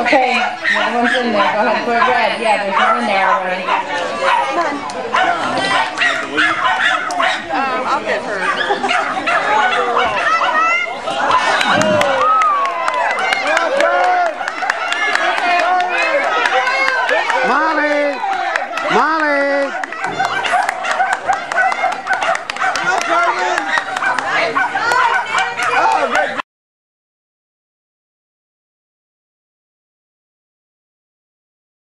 Okay, No one's in there. Go ahead put red. Yeah, there's one in there already.